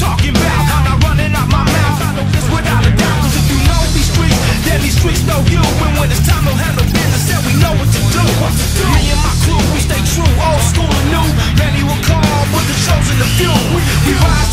talking about. I'm not running out my mouth. This without a doubt. Cause if you know these streets, then these streets know you. And when it's time to handle business, then we know what to do. What to do. Me and my crew, we stay true, old school and new. Many will call, but the chosen the few. We, we rise.